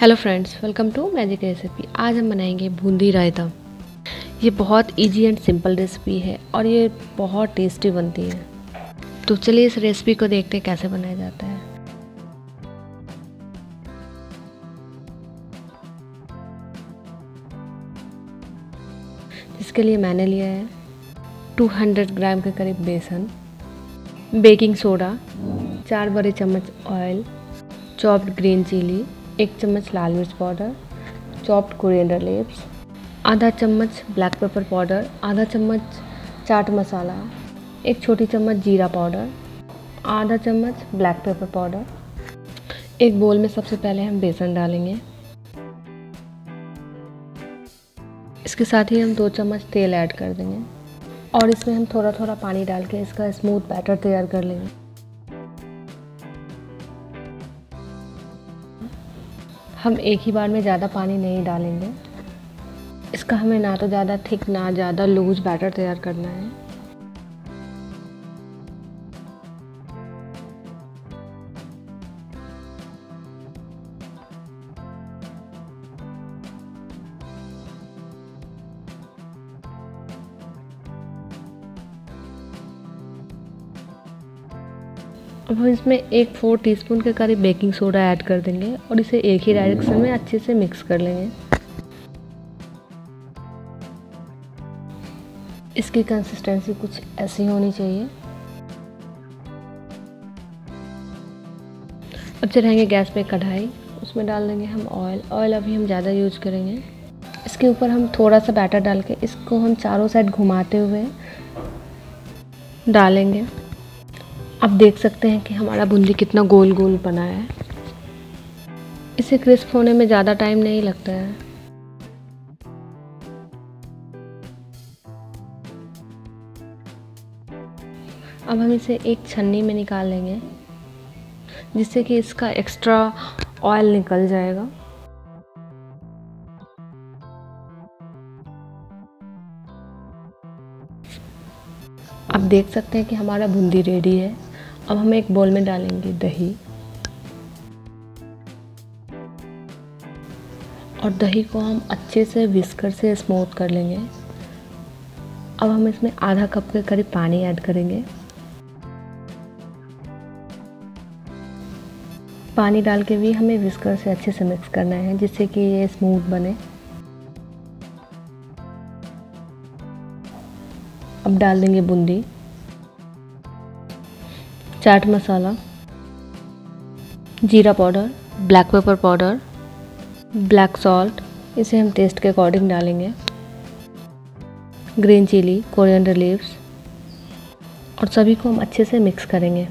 Hello friends welcome to magic recipe आज हम बनाएँगे बूंदी रायता। ये बहुत इजी एंड सिंपल रेसिपी है और ये बहुत टेस्टी बनती है। तो चलिए इस रेसिपी को देखते हैं कैसे बनाया जाता है। इसके लिए मैंने लिया है 200 ग्राम के करीब बेसन बेकिंग सोडा चार बड़े चम्मच ऑयल चॉप्ड ग्रीन चिली एक चम्मच लाल मिर्च पाउडर चॉप्ड कोरिएंडर लीव्स आधा चम्मच ब्लैक पेपर पाउडर आधा चम्मच चाट मसाला, एक छोटी चम्मच जीरा पाउडर, आधा चम्मच ब्लैक पेपर पाउडर एक बोल में सबसे पहले हम बेसन डालेंगे। इसके साथ ही हम दो चम्मच तेल ऐड कर देंगे। और इसमें हम थोड़ा थोड़ा पानी डाल के इसका स्मूथ बैटर तैयार कर लेंगे। हम एक ही बार में ज़्यादा पानी नहीं डालेंगे। इसका हमें ना तो ज़्यादा थिक ना ज़्यादा लूज बैटर तैयार करना है। अब हम इसमें एक फोर टीस्पून के करीब बेकिंग सोडा ऐड कर देंगे और इसे एक ही डायरेक्शन में अच्छे से मिक्स कर लेंगे। इसकी कंसिस्टेंसी कुछ ऐसी होनी चाहिए। अब चढ़ाएँगे गैस पे कढ़ाई, उसमें डाल देंगे हम ऑयल ऑयल अभी हम ज़्यादा यूज़ करेंगे। इसके ऊपर हम थोड़ा सा बैटर डाल के इसको हम चारों साइड घुमाते हुए डालेंगे। आप देख सकते हैं कि हमारा बूंदी कितना गोल गोल बना है। इसे क्रिस्प होने में ज़्यादा टाइम नहीं लगता है। अब हम इसे एक छन्नी में निकाल लेंगे, जिससे कि इसका एक्स्ट्रा ऑयल निकल जाएगा। आप देख सकते हैं कि हमारा बूंदी रेडी है। अब हम एक बोल में डालेंगे दही। और दही को हम अच्छे से विस्कर से स्मूथ कर लेंगे। अब हम इसमें आधा कप के करीब पानी ऐड करेंगे। पानी डाल के भी हमें विस्कर से अच्छे से मिक्स करना है, जिससे कि ये स्मूथ बने। अब डाल देंगे बूंदी। चाट मसाला, जीरा powder black pepper powder black salt इसे हम टेस्ट के अकॉर्डिंग डालेंगे ग्रीन चिली कोरिएंडर लीव्स और सभी को हम अच्छे से मिक्स करेंगे।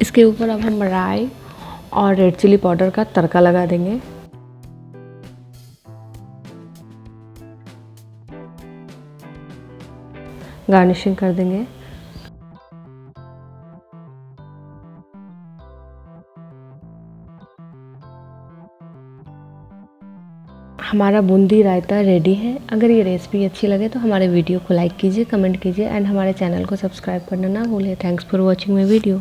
इसके ऊपर अब हम राई और रेड चिली पाउडर का तड़का लगा देंगे। गार्निशिंग कर देंगे। हमारा बूंदी रायता रेडी है। अगर ये रेसिपी अच्छी लगे तो हमारे वीडियो को लाइक कीजिए कमेंट कीजिए एंड हमारे चैनल को सब्सक्राइब करना ना भूलें। Thanks for watching my video